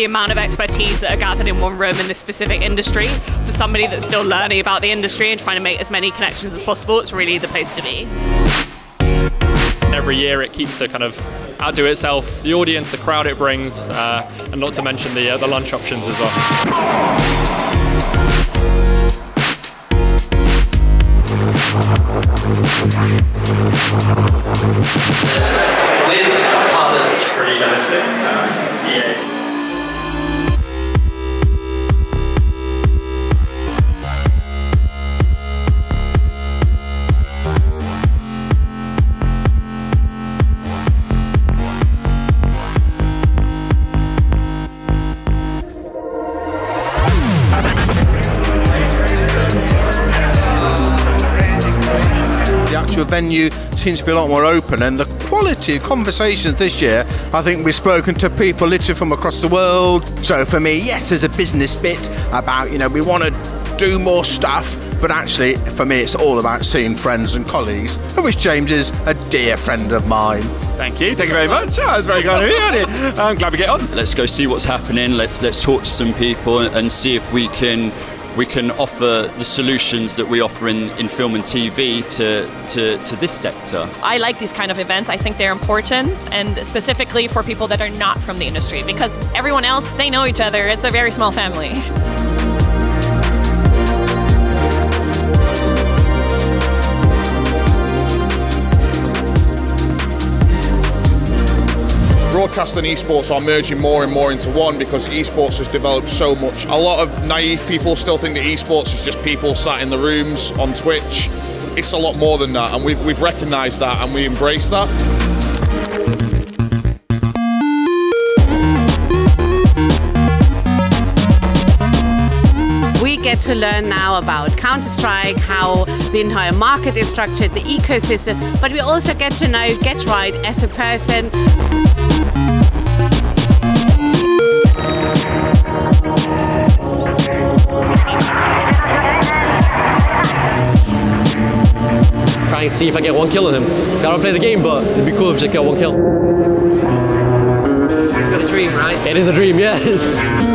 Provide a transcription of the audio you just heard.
the amount of expertise that are gathered in one room in this specific industry. For somebody that's still learning about the industry and trying to make as many connections as possible it's really the place to be. Every year it keeps to kind of outdo itself the audience the crowd it brings uh, and not to mention the, uh, the lunch options as well. with venue seems to be a lot more open and the quality of conversations this year I think we've spoken to people literally from across the world so for me yes there's a business bit about you know we want to do more stuff but actually for me it's all about seeing friends and colleagues of which James is a dear friend of mine Thank you, thank you very much. Ah, oh, that's very kind of you. I'm glad we get on. Let's go see what's happening. Let's let's talk to some people and see if we can we can offer the solutions that we offer in, in film and TV to, to, to this sector. I like these kind of events. I think they're important and specifically for people that are not from the industry because everyone else, they know each other. It's a very small family. Broadcast and esports are merging more and more into one because esports has developed so much. A lot of naive people still think that esports is just people sat in the rooms on Twitch. It's a lot more than that, and we've, we've recognised that and we embrace that. we get to learn now about Counter-Strike, how the entire market is structured, the ecosystem, but we also get to know Get Right as a person. Try and see if I get one kill on him. I don't play the game, but it'd be cool if I just get one kill. You've got a dream, right? It is a dream, yes.